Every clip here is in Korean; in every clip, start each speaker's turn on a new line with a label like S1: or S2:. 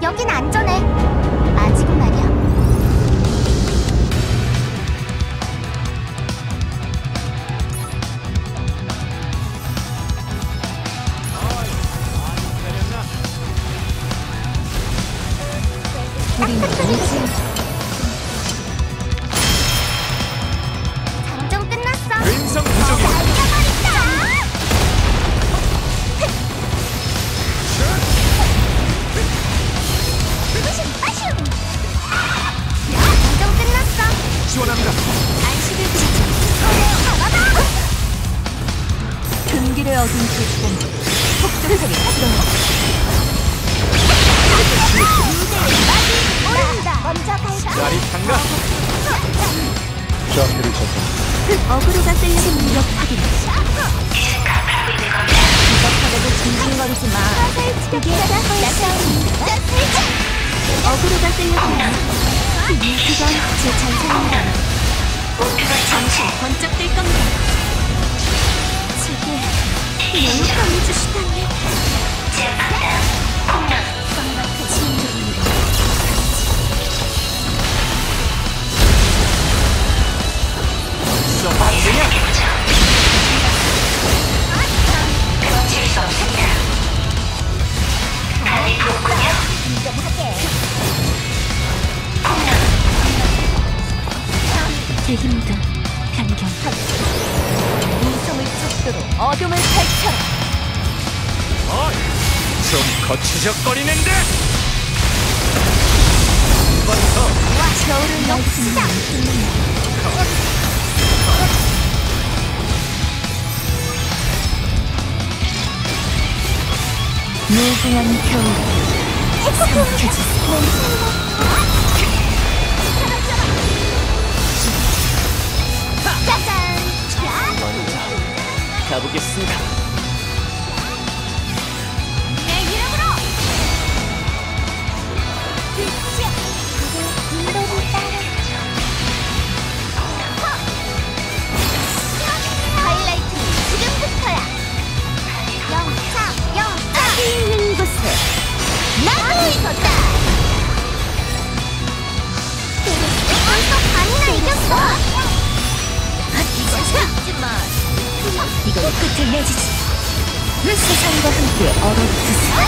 S1: 여긴 안전해. 아직은 말이야.
S2: 우린 뭐지? 폭주하게 들어
S1: 오른다. 먼저 갈까?
S3: 짜릿한가?
S4: 좌표를 찾아
S2: 어그로가 쓸려 능력 확인. 이것하고도 징징거리지 마.
S1: 여기에다 나서
S2: 어그로가 쓸려 그건 제 잔상입니다 잠시 번쩍 뜰 겁니다 너무 강해주시다니
S3: 썩 안되냐?
S2: 대기무드 변경 어둠을 펼쳐라
S3: 어이, 좀 거치적거리는데? 한번 더.
S2: 겨울을 넘치자 무궁한 겨울 삼켜주세요
S1: 짜잔.
S3: 가보겠습니다.
S2: 끝을 내주지. 세상과 함께 얼어붙으세요.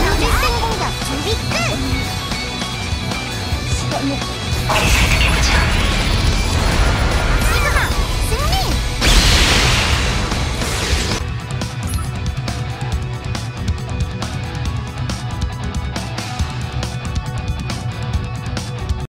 S2: 명예
S1: 일등 공격 준비 끝.